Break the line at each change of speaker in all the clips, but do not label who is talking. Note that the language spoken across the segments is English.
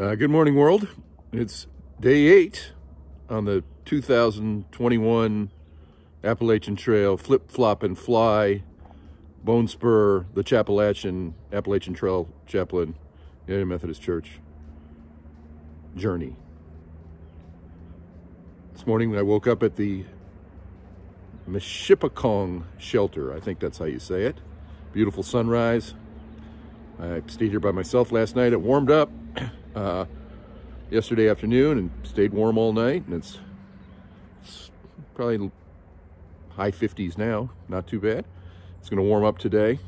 Uh, good morning, world. It's day eight on the 2021 Appalachian Trail Flip, Flop, and Fly Bone Spur, the Chappalachian Appalachian Trail Chaplain United Methodist Church journey. This morning I woke up at the Mashipacong shelter. I think that's how you say it. Beautiful sunrise. I stayed here by myself last night. It warmed up uh, yesterday afternoon and stayed warm all night. And it's, it's probably high 50s now. Not too bad. It's going to warm up today.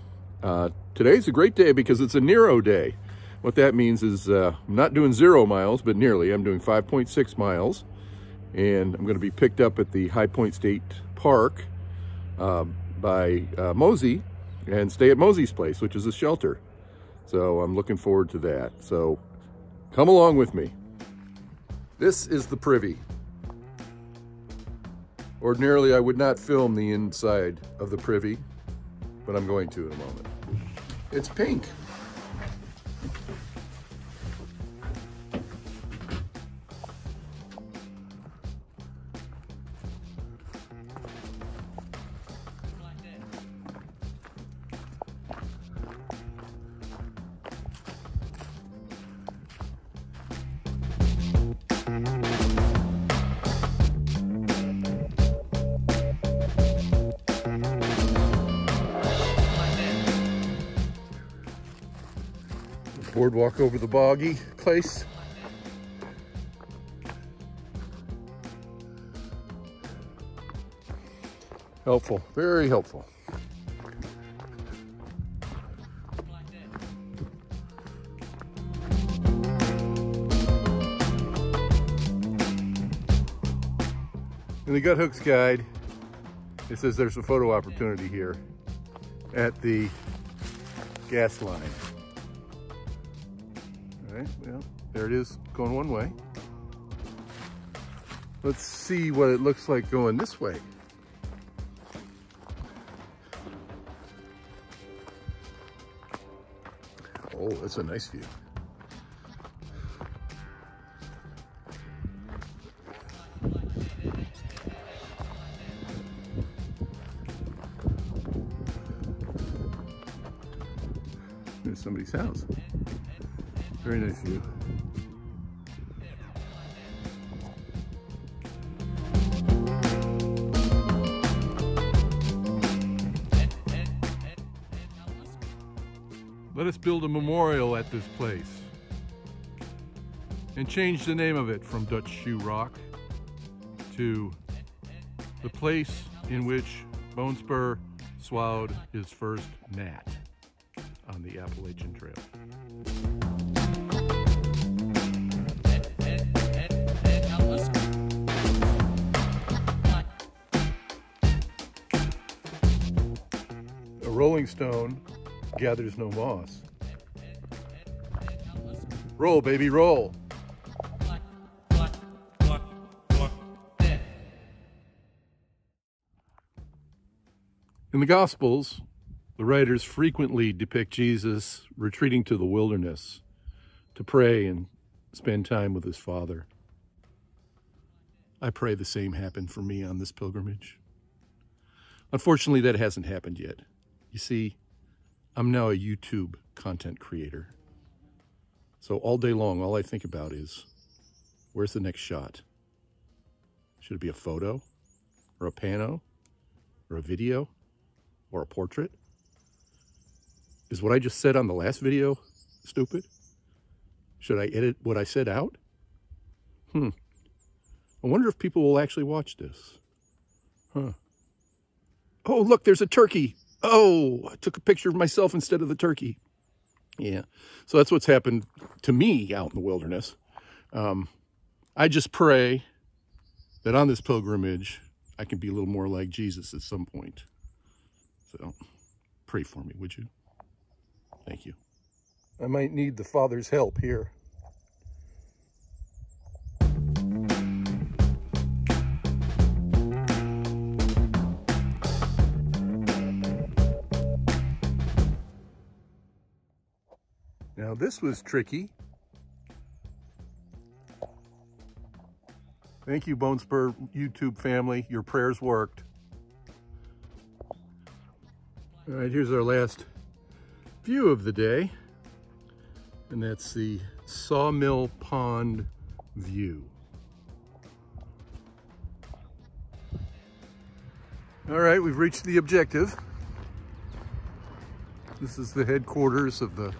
Uh, today's a great day because it's a Nero day. What that means is uh, I'm not doing zero miles, but nearly. I'm doing 5.6 miles. And I'm going to be picked up at the High Point State Park uh, by uh, Mosey and stay at Mosey's place, which is a shelter. So I'm looking forward to that. So come along with me. This is the privy. Ordinarily, I would not film the inside of the privy, but I'm going to in a moment. It's pink. Boardwalk over the boggy place. Helpful, very helpful. In the Guthooks guide, it says there's a photo opportunity here at the gas line. Okay, well, there it is going one way. Let's see what it looks like going this way. Oh, that's a nice view. There's somebody's house. Very nice view. Let us build a memorial at this place and change the name of it from Dutch Shoe Rock to the place in which Bone Spur swallowed his first gnat on the Appalachian Trail. Rolling stone gathers no moss. Roll, baby, roll. In the Gospels, the writers frequently depict Jesus retreating to the wilderness to pray and spend time with his Father. I pray the same happened for me on this pilgrimage. Unfortunately, that hasn't happened yet. You see, I'm now a YouTube content creator. So all day long, all I think about is, where's the next shot? Should it be a photo or a pano or a video or a portrait? Is what I just said on the last video stupid? Should I edit what I said out? Hmm. I wonder if people will actually watch this. Huh. Oh, look, there's a turkey. Oh, I took a picture of myself instead of the turkey. Yeah. So that's what's happened to me out in the wilderness. Um, I just pray that on this pilgrimage, I can be a little more like Jesus at some point. So pray for me, would you? Thank you. I might need the Father's help here. Now this was tricky. Thank you, Bonespur YouTube family. Your prayers worked. All right, here's our last view of the day. And that's the Sawmill Pond view. All right, we've reached the objective. This is the headquarters of the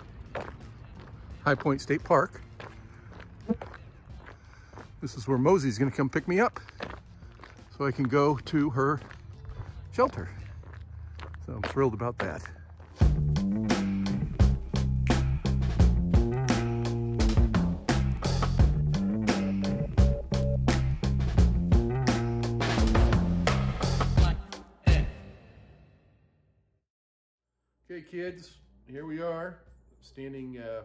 High Point State Park. This is where Mosey's gonna come pick me up so I can go to her shelter. So I'm thrilled about that. Okay, kids, here we are, standing uh,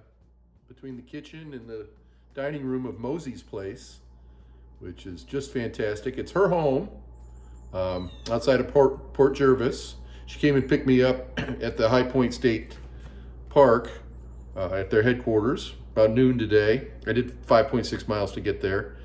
between the kitchen and the dining room of Mosey's place, which is just fantastic. It's her home um, outside of Port, Port Jervis. She came and picked me up at the High Point State Park uh, at their headquarters about noon today. I did 5.6 miles to get there.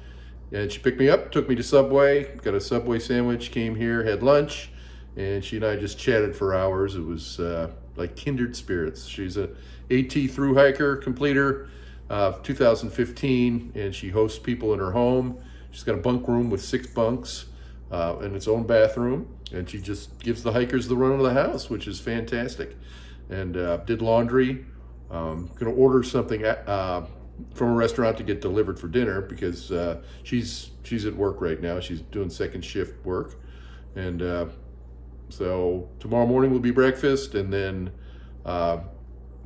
And she picked me up, took me to Subway, got a Subway sandwich, came here, had lunch, and she and I just chatted for hours. It was uh, like kindred spirits. She's a AT through hiker completer uh, 2015, and she hosts people in her home. She's got a bunk room with six bunks uh, and its own bathroom, and she just gives the hikers the run of the house, which is fantastic. And uh, did laundry. Um, gonna order something uh, from a restaurant to get delivered for dinner because uh, she's she's at work right now. She's doing second shift work, and uh, so tomorrow morning will be breakfast, and then uh,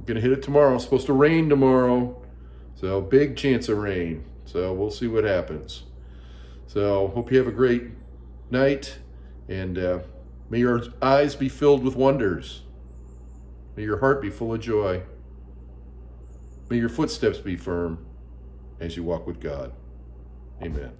gonna hit it tomorrow. It's supposed to rain tomorrow, so big chance of rain. So we'll see what happens. So hope you have a great night, and uh, may your eyes be filled with wonders. May your heart be full of joy. May your footsteps be firm as you walk with God. Amen.